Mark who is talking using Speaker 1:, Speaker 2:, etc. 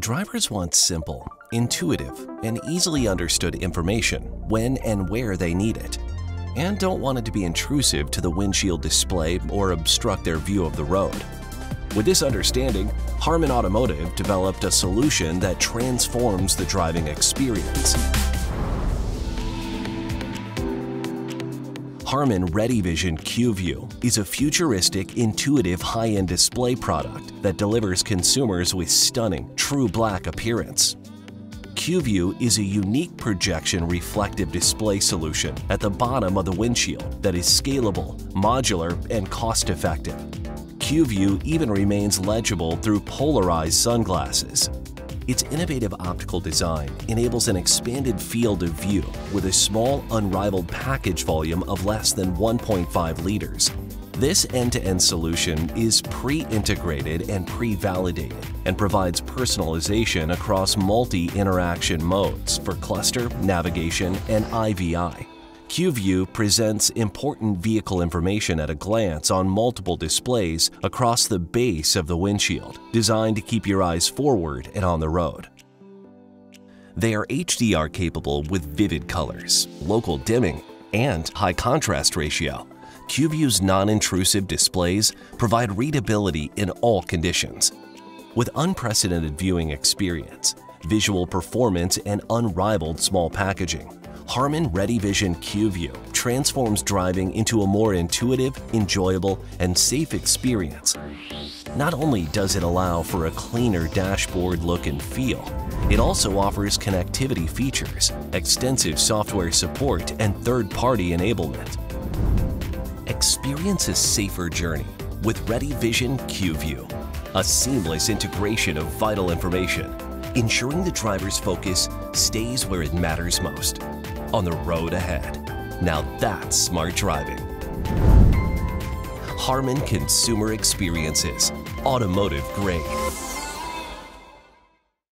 Speaker 1: Drivers want simple, intuitive, and easily understood information when and where they need it, and don't want it to be intrusive to the windshield display or obstruct their view of the road. With this understanding, Harman Automotive developed a solution that transforms the driving experience. Harman ReadyVision QVUE is a futuristic, intuitive high-end display product that delivers consumers with stunning, true black appearance. QVUE is a unique projection reflective display solution at the bottom of the windshield that is scalable, modular, and cost-effective. QVUE even remains legible through polarized sunglasses, its innovative optical design enables an expanded field of view with a small, unrivaled package volume of less than 1.5 liters. This end-to-end -end solution is pre-integrated and pre-validated and provides personalization across multi-interaction modes for cluster, navigation, and IVI. QVUE presents important vehicle information at a glance on multiple displays across the base of the windshield, designed to keep your eyes forward and on the road. They are HDR capable with vivid colors, local dimming, and high contrast ratio. QVUE's non-intrusive displays provide readability in all conditions. With unprecedented viewing experience, visual performance, and unrivaled small packaging, Harman ReadyVision QVUE transforms driving into a more intuitive, enjoyable, and safe experience. Not only does it allow for a cleaner dashboard look and feel, it also offers connectivity features, extensive software support, and third-party enablement. Experience a safer journey with ReadyVision QVUE, a seamless integration of vital information, ensuring the driver's focus stays where it matters most on the road ahead. Now that's smart driving. Harman Consumer Experiences, automotive grade.